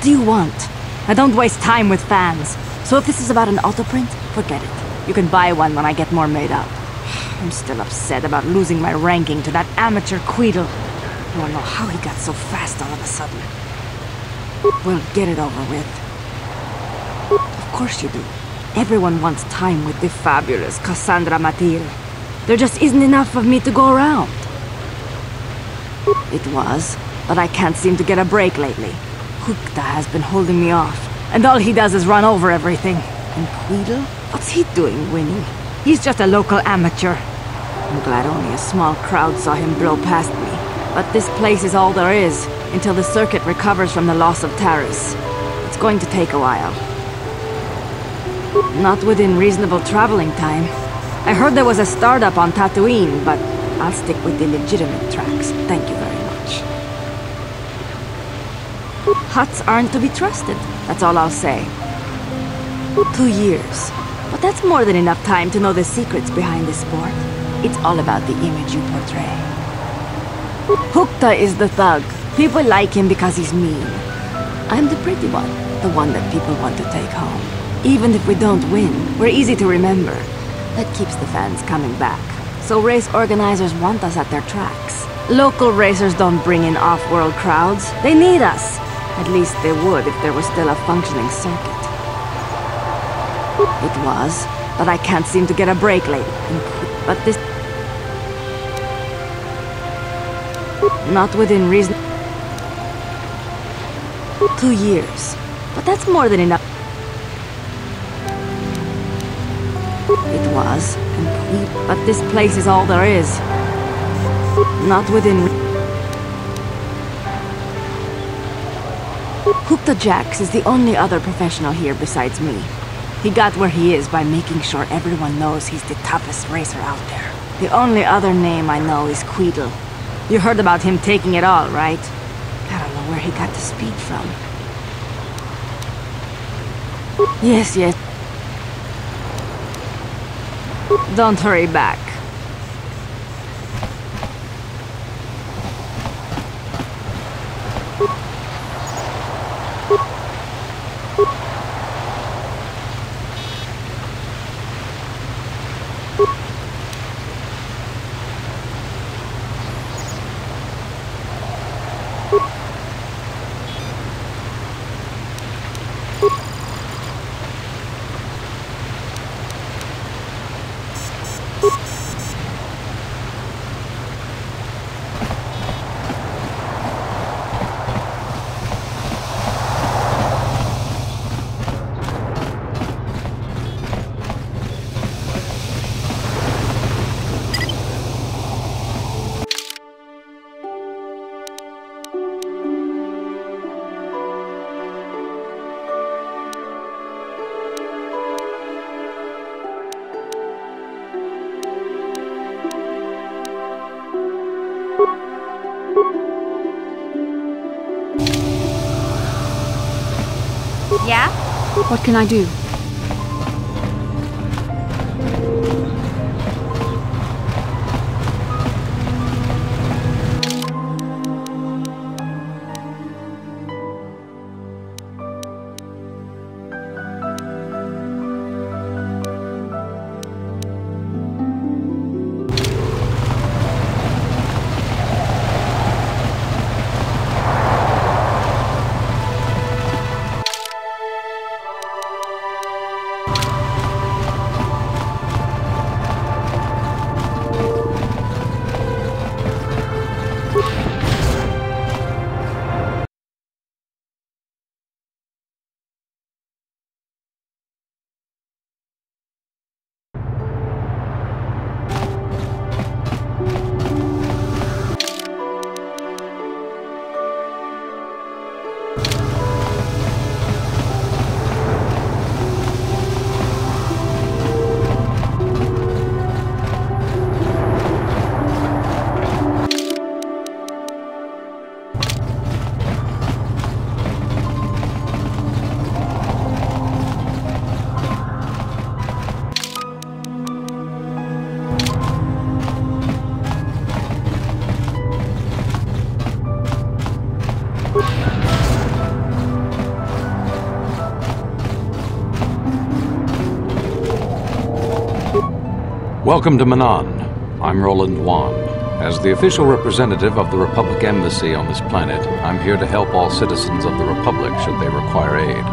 What do you want? I don't waste time with fans. So if this is about an autoprint, forget it. You can buy one when I get more made up. I'm still upset about losing my ranking to that amateur Queedle. I don't know how he got so fast all of a sudden. Well, get it over with. Of course you do. Everyone wants time with the fabulous Casandra Mateil. There just isn't enough of me to go around. It was, but I can't seem to get a break lately. Hukta has been holding me off, and all he does is run over everything. And Queedle? What's he doing winning? He's just a local amateur. I'm glad only a small crowd saw him blow past me. But this place is all there is, until the circuit recovers from the loss of Taris. It's going to take a while. Not within reasonable traveling time. I heard there was a startup on Tatooine, but I'll stick with the legitimate tracks. Thank you very much. Hutts aren't to be trusted. That's all I'll say. Two years. But that's more than enough time to know the secrets behind this sport. It's all about the image you portray. Hukta is the thug. People like him because he's mean. I'm the pretty one, the one that people want to take home. Even if we don't win, we're easy to remember. That keeps the fans coming back. So race organizers want us at their tracks. Local racers don't bring in off-world crowds. They need us. At least they would if there was still a functioning circuit. It was, but I can't seem to get a break lately. But this... Not within reason... Two years. But that's more than enough. It was, but this place is all there is. Not within... Hukta Jax is the only other professional here besides me. He got where he is by making sure everyone knows he's the toughest racer out there. The only other name I know is Queedle. You heard about him taking it all, right? I don't know where he got the speed from. Yes, yes. Don't hurry back. Yeah? What can I do? Welcome to Manaan. I'm Roland Wann. As the official representative of the Republic Embassy on this planet, I'm here to help all citizens of the Republic should they require aid.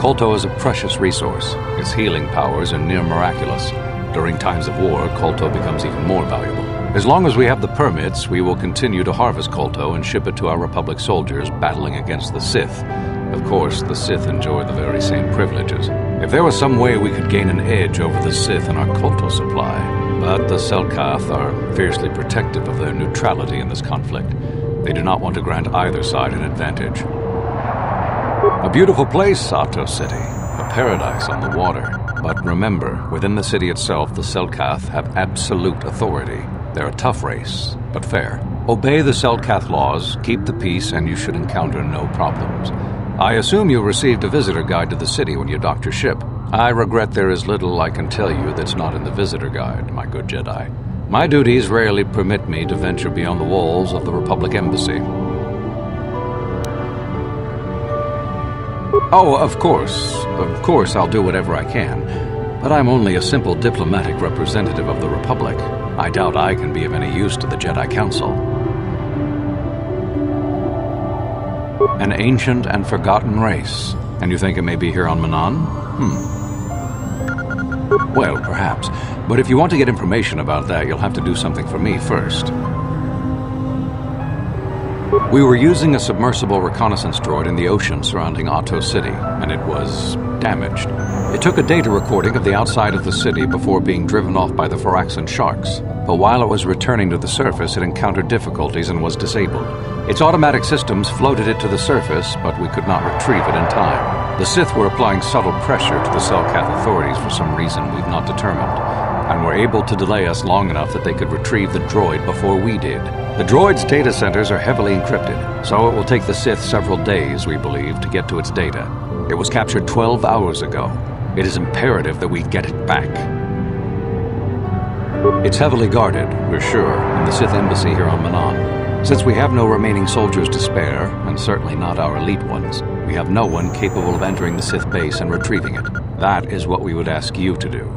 Kolto is a precious resource. Its healing powers are near miraculous. During times of war, Kolto becomes even more valuable. As long as we have the permits, we will continue to harvest Kolto and ship it to our Republic soldiers battling against the Sith. Of course, the Sith enjoy the very same privileges. If there was some way we could gain an edge over the Sith in our Kolto supply, but the Selkath are fiercely protective of their neutrality in this conflict. They do not want to grant either side an advantage. A beautiful place, Sato City. A paradise on the water. But remember, within the city itself, the Selkath have absolute authority. They're a tough race, but fair. Obey the Selkath laws, keep the peace, and you should encounter no problems. I assume you received a visitor guide to the city when you docked your ship. I regret there is little I can tell you that's not in the visitor guide, my good Jedi. My duties rarely permit me to venture beyond the walls of the Republic Embassy. Oh, of course. Of course, I'll do whatever I can. But I'm only a simple diplomatic representative of the Republic. I doubt I can be of any use to the Jedi Council. An ancient and forgotten race. And you think it may be here on Manaan? Hmm. Well, perhaps. But if you want to get information about that, you'll have to do something for me first. We were using a submersible reconnaissance droid in the ocean surrounding Ahto City, and it was damaged. It took a data recording of the outside of the city before being driven off by the Firaxan sharks. But while it was returning to the surface, it encountered difficulties and was disabled. Its automatic systems floated it to the surface, but we could not retrieve it in time. The Sith were applying subtle pressure to the Selkath authorities for some reason we've not determined, and were able to delay us long enough that they could retrieve the droid before we did. The droid's data centers are heavily encrypted, so it will take the Sith several days, we believe, to get to its data. It was captured 12 hours ago. It is imperative that we get it back. It's heavily guarded, we're sure, in the Sith embassy here on Manaan. Since we have no remaining soldiers to spare, and certainly not our elite ones, we have no one capable of entering the Sith base and retrieving it. That is what we would ask you to do.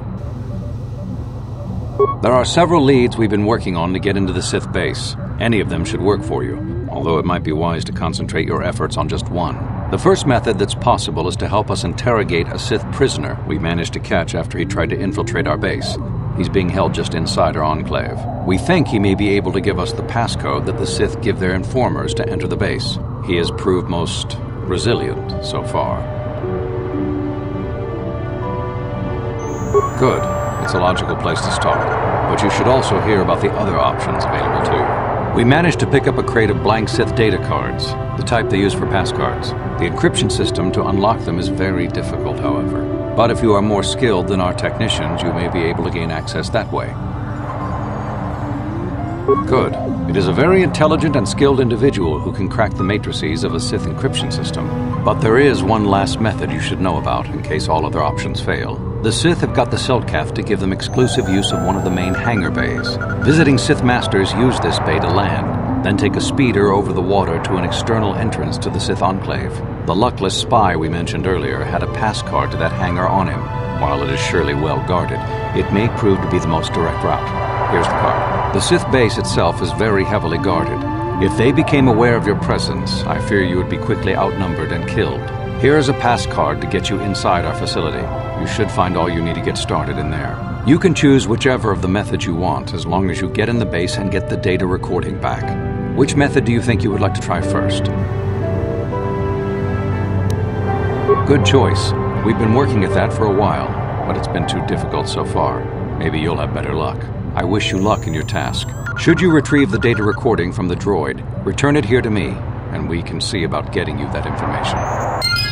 There are several leads we've been working on to get into the Sith base. Any of them should work for you, although it might be wise to concentrate your efforts on just one. The first method that's possible is to help us interrogate a Sith prisoner we managed to catch after he tried to infiltrate our base. He's being held just inside our enclave. We think he may be able to give us the passcode that the Sith give their informers to enter the base. He has proved most resilient so far. Good. It's a logical place to start. But you should also hear about the other options available too. We managed to pick up a crate of blank Sith data cards, the type they use for passcards. The encryption system to unlock them is very difficult, however. But if you are more skilled than our technicians, you may be able to gain access that way. Good. It is a very intelligent and skilled individual who can crack the matrices of a Sith encryption system. But there is one last method you should know about in case all other options fail. The Sith have got the Selkath to give them exclusive use of one of the main hangar bays. Visiting Sith Masters use this bay to land, then take a speeder over the water to an external entrance to the Sith Enclave. The luckless spy we mentioned earlier had a pass card to that hangar on him. While it is surely well guarded, it may prove to be the most direct route. Here's the card. The Sith base itself is very heavily guarded. If they became aware of your presence, I fear you would be quickly outnumbered and killed. Here is a pass card to get you inside our facility. You should find all you need to get started in there. You can choose whichever of the methods you want as long as you get in the base and get the data recording back. Which method do you think you would like to try first? Good choice. We've been working at that for a while, but it's been too difficult so far. Maybe you'll have better luck. I wish you luck in your task. Should you retrieve the data recording from the droid, return it here to me, and we can see about getting you that information.